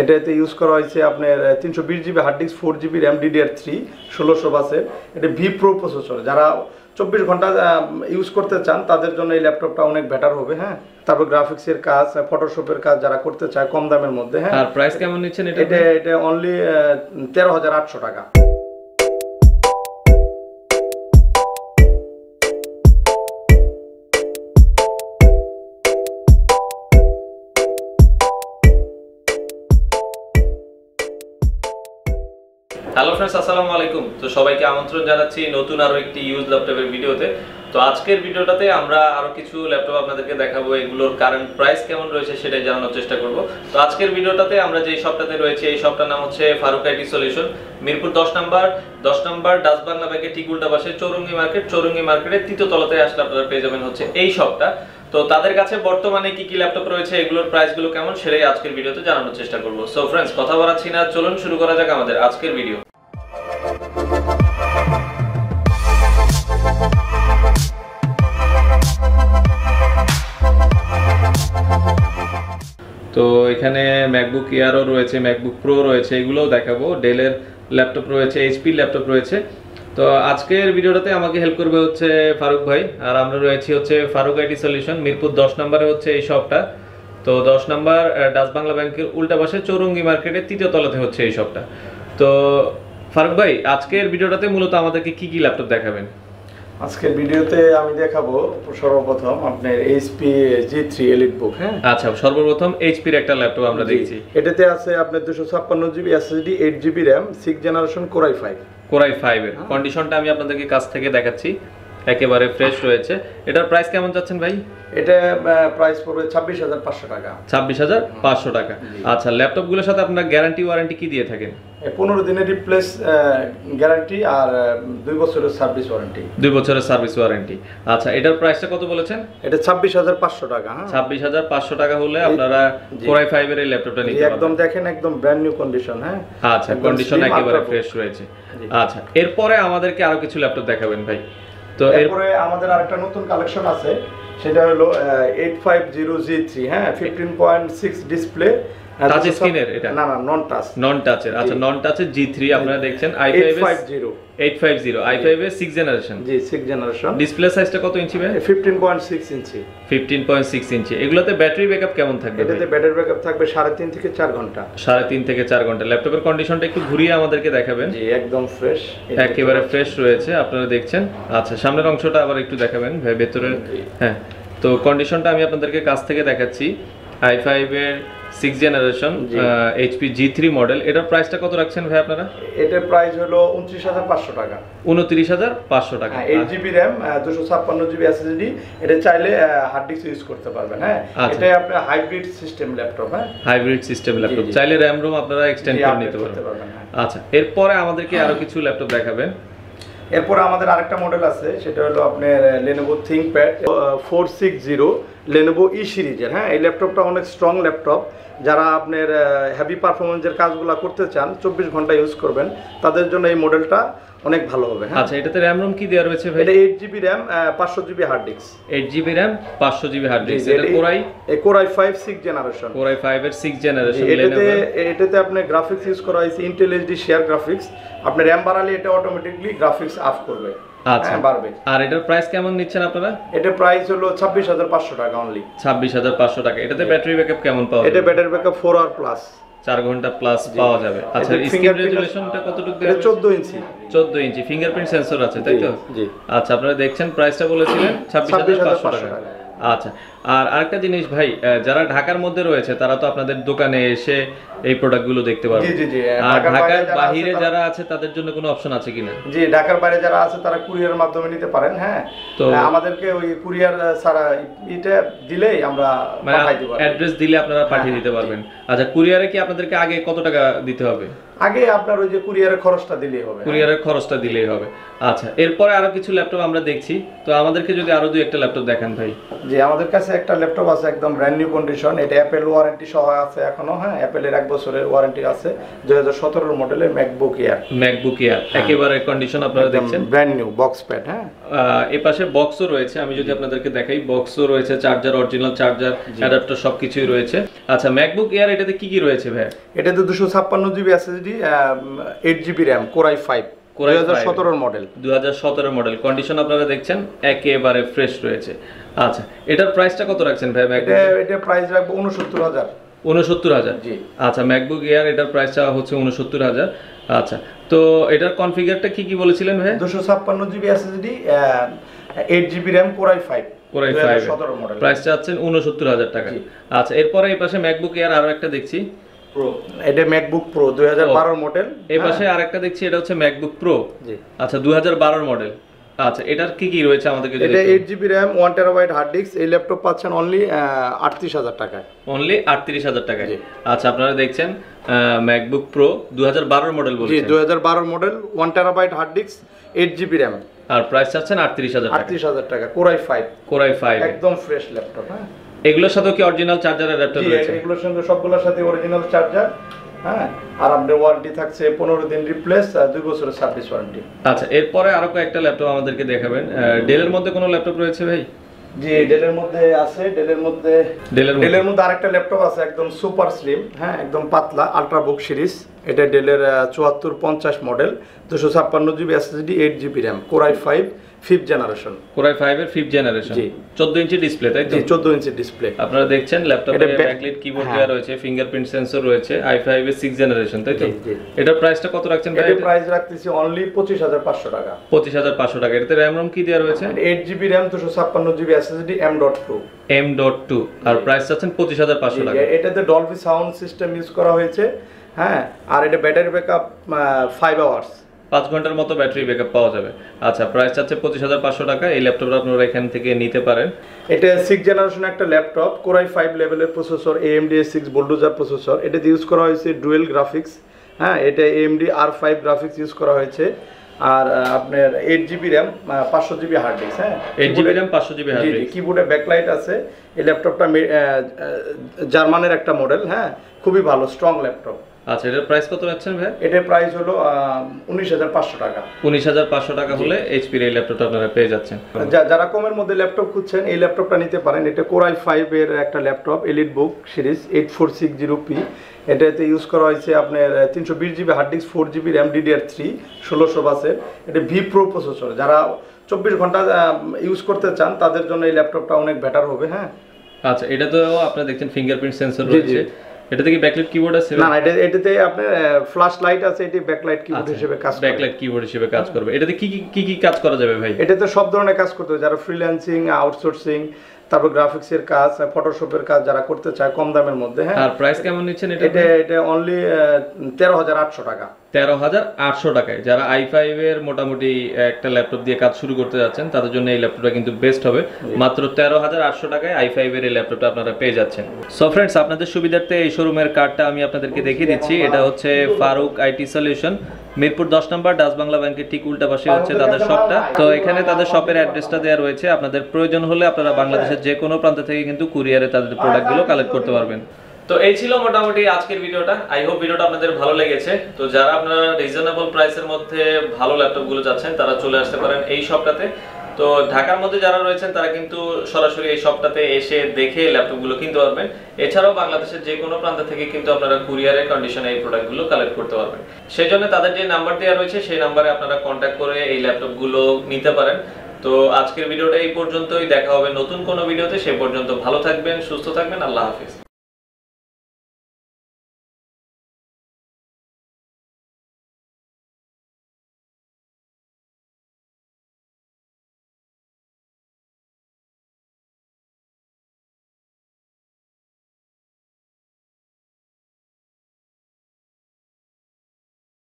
এটাতে ইউজ করা হয়েছে আপনার তিনশো বিশ GB hard disk four GB RAM DDR three ষোলোশো বাসের। এটা ভি প্রো প্রসেসর যারা চব্বিশ ঘণ্টা ইউজ করতে চান তাদের জন্য এই ল্যাপটপটা অনেক বেটার হবে হ্যাঁ? তারপর গ্রাফিক্সের কাজ ফটোশপের কাজ যারা করতে চায় কম দামের মধ্যে হ্যাঁ? প্রাইস কেমন নিচ্ছেন এটা এটা এটা অনলি তেরো হাজার আটশো টাকা। হ্যালো ফ্রেন্ডস আসসালামু আলাইকুম। তো সবাইকে আমন্ত্রণ জানাচ্ছি নতুন আরও একটি ইউজ ল্যাপটপের ভিডিওতে। তো আজকের ভিডিওটাতে আমরা আরও কিছু ল্যাপটপ আপনাদেরকে দেখাবো, এগুলোর কারেন্ট প্রাইস কেমন রয়েছে সেটাই জানানোর চেষ্টা করব। তো আজকের ভিডিওটাতে আমরা যে শপটাতে রয়েছে, এই শপটার নাম হচ্ছে ফারুক আইটি সলিউশন মিরপুর দশ নাম্বার। দশ নাম্বার ডাস বাংলা ব্যাংকের ঠিক উল্টা পাশে চৌরঙ্গি মার্কেট। চৌরঙ্গি মার্কেটের তৃতীয় তলাতে আসলে আপনারা পেয়ে যাবেন হচ্ছে এই শপটা তো তাদের কাছে বর্তমানে কি কি ল্যাপটপ রয়েছে, এগুলোর প্রাইসগুলো কেমন সেটাই আজকের ভিডিওতে জানানোর চেষ্টা করব। সো ফ্রেন্ডস কথা বাড়াচ্ছি না, চলুন শুরু করা যাক আমাদের আজকের ভিডিও তো এখানে ম্যাকবুক এয়ারও রয়েছে ম্যাকবুক প্রো রয়েছে, এগুলোও দেখাবো। ডেলের ল্যাপটপ রয়েছে এইচপি ল্যাপটপ রয়েছে। তো আজকের ভিডিওটাতে আমাকে হেল্প করবে হচ্ছে ফারুক ভাই, আর আমরা রয়েছি হচ্ছে ফারুক আইটি সলিউশন মিরপুর দশ নম্বরে হচ্ছে এই শপটা তো দশ নম্বর ডাচ বাংলা ব্যাংকের উল্টা পাশে চৌরঙ্গি মার্কেটের তৃতীয় তলাতে হচ্ছে এই শপটা তো ফারুক ভাই, আজকের ভিডিওটাতে মূলত আমাদেরকে কি কি ল্যাপটপ দেখাবেন? আজকের ভিডিওতে আমি দেখাবো সর্বপ্রথম আপনার HP G three elite book হ্যাঁ? আচ্ছা সর্বপ্রথম এইচপির একটা ল্যাপটপ আমরা দেখছি। এটাতে আছে আপনার দুশো ছাপ্পান্ন GB SSD eight GB RAM six generation core i five core i five এর। কন্ডিশনটা আমি আপনাদেরকে কাছ থেকে দেখাচ্ছি। একেবারে ফ্রেশ রয়েছে। এটার প্রাইস কেমন যাচ্ছেন ভাই? এটা প্রাইস পড়বে ছাব্বিশ হাজার পাঁচশো টাকা। ছাব্বিশ হাজার পাঁচশো টাকা। আচ্ছা ল্যাপটপগুলোর সাথে আপনার গ্যারান্টি ওয়ারেন্টি কি দিয়ে থাকেন? পনেরো দিনের রিপ্লেস গ্যারান্টি আর দুই বছরের সার্ভিস ওয়ারেন্টি দুই বছরের সার্ভিস ওয়ারেন্টি আচ্ছা এটার প্রাইসটা কত বলেছেন? এটা ছাব্বিশ হাজার পাঁচশো টাকা হ্যাঁ। ছাব্বিশ হাজার পাঁচশো টাকা হলে আপনারা। কোরাই ফাইভ এর এই ল্যাপটপটা নিতে একদম দেখেন একদম ব্র্যান্ড নিউ কন্ডিশন হ্যাঁ। আচ্ছা কন্ডিশন একেবারে ফ্রেশ রয়েছে। আচ্ছা এরপরে আমাদেরকে আরও কিছু ল্যাপটপ দেখাবেন ভাই। তো এরপরে আমাদের আরেকটা নতুন কালেকশন আছে, সেটা হলো eight five zero G three হ্যাঁ fifteen point six display Screen এর এটা? না না নন টাচ নন টাচের আচ্ছা। নন টাচের জি। থ্রি আপনারা দেখছেন I eight five five zero eight five zero I five এর সিক্স জেনারেশন জি সিক্স জেনারেশন ডিসপ্লে সাইজটা কত ইঞ্চি ভাই? ফিফটিন পয়েন্ট সিক্স ইঞ্চি। ফিফটিন পয়েন্ট সিক্স ইঞ্চি। এগুলোতে ব্যাটারি ব্যাকআপ কেমন থাকবে এটাতে ব্যাটারি ব্যাকআপ থাকবে সাড়ে তিন থেকে চার ঘণ্টা। সাড়ে তিন থেকে চার ঘণ্টা। ল্যাপটপের কন্ডিশনটা একটু ঘুরিয়ে আমাদেরকে দেখাবেন। জি একদম ফ্রেশ একেবারে ফ্রেশ রয়েছে আপনারা দেখছেন। আচ্ছা সামনের অংশটা আবার একটু দেখাবেন ভাই ভেতরের হ্যাঁ তো কন্ডিশনটা আমি আপনাদেরকে কাছ থেকে দেখাচ্ছি। আই ফাইভ এর সিক্স জেনারেশন জি। এইচপি জি থ্রি মডেল এটার প্রাইসটা কত রাখছেন ভাই আপনারা? এটার প্রাইস হলো উনত্রিশ হাজার পাঁচশো টাকা। উনত্রিশ হাজার পাঁচশো টাকা। এইট জিবি র্যাম দুশো ছাপ্পান্ন জিবি এসএসডি এটা চাইলে হার্ড ডিস্ক ইউজ করতে পারবেন হ্যাঁ? আচ্ছা। এটা আপনার হাইব্রিড সিস্টেম ল্যাপটপ হ্যাঁ? হাইব্রিড সিস্টেম ল্যাপটপ চাইলে র্যাম রোম আপনারা এক্সটেন্ড করে নিতে পারবেন। হ্যাঁ। আচ্ছা এরপরে আমাদেরকে আরও কিছু ল্যাপটপ দেখাবেন। এরপরে আমাদের আরেকটা মডেল আছে সেটা হলো আপনার Lenovo four six zero Lenovo E সিরিজের হ্যাঁ? এই ল্যাপটপটা অনেক স্ট্রং ল্যাপটপ যারা আপনার হেভি পারফরমেন্সের কাজগুলো করতে চান চব্বিশ ঘণ্টা ইউজ করবেন তাদের জন্য এই মডেলটা অনেক ভালো হবে হ্যাঁ? আচ্ছা এটাতে র্যাম রোম কি দেওয়া রয়েছে ভাই? এটা এইট জিবি র্যাম পাঁচশো GB hard disk eight GB RAM পাঁচশো জিবি হার্ড ডিস্ক এটা core i core i five six generation core i five এর সিক্স জেনারেশন এটাতে এটাতে আপনি গ্রাফিক্স ইউজ করা হয়েছে ইন্টেল এইচডি শেয়ার গ্রাফিক্স আপনি র্যাম বাড়ালে এটা অটোমেটিকলি গ্রাফিক্স আপ করবে। আচ্ছা। হ্যাঁ, বাড়বে আর এটার প্রাইস কেমন নিচ্ছেন আপনারা? এটা প্রাইস হলো টাকা অনলি এটাতে ব্যাটারি ব্যাকআপ কেমন পাওয়া এটা ব্যাটারি ব্যাকআপ আওয়ার প্লাস ঘণ্টা প্লাস পাওয়া যাবে। আচ্ছা স্ক্রিন রেজুলেশনটা কতটুকু ইঞ্চি চোদ্দ ইঞ্চি ফিঙ্গারপ্রিন্ট সেন্সর আছে তাই তো? জি আচ্ছা আপনারা দেখছেন প্রাইসটা বলেছিলেন ছাব্বিশ হাজার পাঁচশো 26,500 টাকা। টাকা। আচ্ছা আর আরেকটা জিনিস ভাই যারা ঢাকার মধ্যে রয়েছে তারা তো আপনাদের দোকানে এসে এই প্রোডাক্টগুলো দেখতে পারবে। আর ঢাকার বাইরে যারা বাহিরে আছে যারা আছে তাদের জন্য কোনো অপশন আছে কিনা? জি ঢাকার বাইরে যারা আছে তারা কুরিয়ার মাধ্যমে নিতে পারেন হ্যাঁ। তো- হ্যাঁ, আমাদেরকে ওই কুরিয়ার ছাড়া এটা দিলেই আমরা মানে পাঠাই দিব অ্যাড্রেস দিলে আপনারা পাঠিয়ে দিতে পারবেন। আচ্ছা কুরিয়ারে কি আপনাদেরকে আগে কত টাকা দিতে হবে? আগে আপনার ওই যে কুরিয়ারের খরচটা দিলেই হবে কুরিয়ারের খরচটা দিলেই হবে। আচ্ছা এরপরে আরও কিছু ল্যাপটপ আমরা দেখছি। তো আমাদেরকে যদি আরও দুই একটা ল্যাপটপ দেখান ভাই। যে আমাদের কাছে একটা ল্যাপটপ আছে একদম ব্র্যান্ড নিউ কন্ডিশন এটা অ্যাপেল ওয়ারেন্টি সহ আছে এখনও হ্যাঁ? অ্যাপেলের এক বছরের ওয়ারেন্টি আছে দুই হাজার সতেরোর মডেলের ম্যাকবুক এয়ার ম্যাকবুক এয়ার একেবারে কন্ডিশন আপনারা দেখছেন? ব্র্যান্ড নিউ বক্স প্যাড হ্যাঁ? এ পাশে বক্সও রয়েছে। আমি যদি আপনাদেরকে দেখাই বক্সও রয়েছে চার্জার অরিজিনাল চার্জার অ্যাডাপ্টার সবকিছুই রয়েছে। আচ্ছা ম্যাকবুক এয়ার এটাতে কি কি রয়েছে ভাই? এটাতে দুশো ছাপ্পান্ন GB SSD eight GB RAM core i five Core দুই i5 হাজার সতেরোর মডেল দু হাজার সতেরো মডেল কন্ডিশন আপনারা দেখছেন একেবারে ফ্রেশ রয়েছে। আচ্ছা এটার প্রাইসটা কত রাখছেন ভাই এটা এটা প্রাইস রাখব উনসত্তর হাজার। উনসত্তর হাজার। জি। আচ্ছা ম্যাকবুক এয়ার এটার প্রাইসটা হচ্ছে উনসত্তর হাজার। আচ্ছা তো এটার কনফিগারটা কি কি বলেছিলেন ভাই দুশো ছাপ্পান্ন GB SSD eight GB RAM core i five core i five price চাচ্ছেন উনসত্তর হাজার টাকা। আচ্ছা এরপরে এই পাশে ম্যাকবুক এয়ার আরও একটা দেখছি। এটা ম্যাকবুক প্রো দুই হাজার বারোর মডেল এই পাশে আরেকটা দেখছি এটা হচ্ছে ম্যাকবুক প্রো জি। আচ্ছা দু হাজার বারোর মডেল আচ্ছা এটার কি কি রয়েছে আমাদেরকে এটা eight GB RAM one terabyte hard disk এই ল্যাপটপ পাচ্ছেন অনলি আটত্রিশ হাজার টাকায়। অনলি আটত্রিশ হাজার টাকায়। আচ্ছা আপনারা দেখছেন ম্যাকবুক প্রো দু হাজার বারোর মডেল জি বলছেন। দুই হাজার বারোর model one terabyte hard disk eight GB RAM আর প্রাইস চাচ্ছেন আটত্রিশ হাজার টাকা। আটত্রিশ হাজার টাকা core i five core i five একদম ফ্রেশ ল্যাপটপ হ্যাঁ। এগুলোর সাথেও কি অরিজিনাল চার্জার অ্যাডাপ্টার রয়েছে? এগুলোর সঙ্গে সবগুলোর সাথে অরিজিনাল চার্জার হ্যাঁ? আর আপনার ওয়ারেন্টি থাকছে পনেরো দিন রিপ্লেস আর দুই বছরের সার্ভিস ওয়ারেন্টি আচ্ছা এরপরে আরও কয়েকটা ল্যাপটপ আমাদেরকে দেখাবেন। ডেলের মধ্যে কোনো ল্যাপটপ রয়েছে ভাই? জি ডেলের মধ্যে আছে ডেলের মধ্যে ডেলের ডেলের মধ্যে আরেকটা ল্যাপটপ আছে একদম সুপার স্লিম হ্যাঁ একদম পাতলা আলট্রা বুক সিরিজ এটা ডেলের চুয়াত্তর পঞ্চাশ মডেল দুশো ছাপ্পান্ন GB SSD eight GB RAM core i five fifth generation core i five এর ফিফথ জেনারেশন জি। চোদ্দ ইঞ্চি ডিসপ্লে তাই তো? জি চোদ্দ ইঞ্চি ডিসপ্লে আপনারা দেখছেন ল্যাপটপে ব্যাকলাইট কিবোর্ড। দেওয়া রয়েছে ফিঙ্গারপ্রিন্ট সেন্সর রয়েছে i5 এর 6 জেনারেশন তাই তো? জি। প্রাইসটা কত রাখছেন ভাই? এটার প্রাইস রাখতেছি অনলি পঁচিশ হাজার পাঁচশো টাকা। 25500 টাকা। এটাতে RAM ROM কি দেওয়া রয়েছে? এইট জিবি র্যাম দুশো ছাপ্পান্ন GB SSD M dot two M.2 আর প্রাইস চাচ্ছেন 25500 টাকা। এটাতে ডলবি সাউন্ড সিস্টেম ইউজ করা হয়েছে হ্যাঁ। আর এটা ব্যাটারি ব্যাকআপ ফাইভ আওয়ার্স 5 ঘণ্টার মতো ব্যাটারি ব্যাকআপ পাওয়া যাবে। আচ্ছা প্রাইস চাচ্ছে 25500 টাকা। এই ল্যাপটপটা আপনারা এখান থেকে নিতে পারেন। এটা সিক্স জেনারেশন একটা ল্যাপটপ কোরাই ফাইভ লেভেলের processor AMD six bulldozer processor এটাতে ইউজ করা হয়েছে ডুয়েল গ্রাফিক্স হ্যাঁ এটা AMD R five graphics use করা হয়েছে। আর আপনার এইট জিবি র্যাম পাঁচশো জিবি হার্ড ডিস্ক হ্যাঁ? 8GB RAM 500GB hard disk কিবোর্ডে ব্যাকলাইট আছে। এই ল্যাপটপটা জার্মানের একটা মডেল হ্যাঁ? খুবই ভালো স্ট্রং ল্যাপটপ। আচ্ছা এটার প্রাইস কত রাখছেন ভাই? এটার প্রাইস হলো উনিশ হাজার পাঁচশো টাকা। 19500 টাকা হলে এইচপি এর ল্যাপটপটা আপনারা পেয়ে যাচ্ছেন। যারা কমের মধ্যে ল্যাপটপ খুঁজছেন এই ল্যাপটপটা নিতে পারেন। এটা কোরাই ফাইভ এর একটা laptop elite book series eight four six zero P এটাতে ইউজ করা হয়েছে আপনার তিনশো বিশ GB hard disk four GB RAM DDR three ষোলোশো বাসের। এটা ভি প্রো প্রসেসর যারা চব্বিশ ঘণ্টা ইউজ করতে চান তাদের জন্য এই ল্যাপটপটা অনেক বেটার হবে হ্যাঁ? আচ্ছা এটা তো আপনারা দেখছেন ফিঙ্গারপ্রিন্ট সেন্সর রয়েছে। এটাতে কি ব্যাকলাইট কিবোর্ড আছে? না এটা এটাতে আপনার ফ্ল্যাশ লাইট আছে এটি ব্যাকলাইট কিবোর্ড হিসেবে কাজ করে। ব্যাকলাইট কিবোর্ড হিসেবে কাজ করবে। এটাতে কি কি কি কি কাজ করা যাবে ভাই? এটাতে সব ধরনের কাজ করতে হয় যারা ফ্রিল্যান্সিং আউটসোর্সিং তারপর গ্রাফিক্সের কাজ ফটোশপের কাজ যারা করতে চায় কম দামের মধ্যে হ্যাঁ। আর প্রাইস কেমন নিচ্ছেন এটা এটা এটা অনলি তেরো হাজার আটশো টাকা। তেরো হাজার আটশো টাকায়। যারা আই ফাইভ এর মোটামুটি একটা ল্যাপটপ দিয়ে কাজ শুরু করতে যাচ্ছেন তাদের জন্য এই ল্যাপটপটা কিন্তু বেস্ট হবে। মাত্র তেরো হাজার আটশো টাকায় আই ফাইভ এর এই ল্যাপটপটা আপনারা পেয়ে যাচ্ছেন। সো ফ্রেন্ডস আপনাদের সুবিধার্থে এই শোরুমের কার্ডটা আমি আপনাদেরকে দেখিয়ে দিচ্ছি। এটা হচ্ছে ফারুক আইটি সলিউশন মিরপুর দশ নম্বর ডাচ বাংলা ব্যাংকের ঠিক উল্টা পাশে হচ্ছে তাদের শপটা তো এখানে তাদের শপের অ্যাড্রেসটা দেওয়া রয়েছে। আপনাদের প্রয়োজন হলে আপনারা বাংলাদেশের যে কোনো প্রান্ত থেকে কিন্তু কুরিয়ারে তাদের প্রোডাক্টগুলো কালেক্ট করতে পারবেন। তো এই ছিল মোটামুটি আজকের ভিডিওটা। আই হোপ ভিডিওটা আপনাদের ভালো লেগেছে। তো যারা আপনারা রিজনেবল প্রাইসের মধ্যে ভালো ল্যাপটপগুলো চাচ্ছেন, তারা চলে আসতে পারেন এই শপটাতে তো ঢাকার মধ্যে যারা রয়েছেন, তারা কিন্তু সরাসরি এই শপটাতে এসে দেখে ল্যাপটপগুলো কিনতে পারবেন। এছাড়াও বাংলাদেশের যে কোনো প্রান্ত থেকে কিন্তু আপনারা কুরিয়ারের কন্ডিশনে এই প্রোডাক্টগুলো কালেক্ট করতে পারবেন। সেই জন্য তাদের যে নাম্বার দেওয়া রয়েছে, সেই নাম্বারে আপনারা কন্ট্যাক্ট করে এই ল্যাপটপগুলো নিতে পারেন। তো আজকের ভিডিওটা এই পর্যন্তই। দেখা হবে নতুন কোনো ভিডিওতে। সে পর্যন্ত ভালো থাকবেন, সুস্থ থাকবেন। আল্লাহ হাফিজ।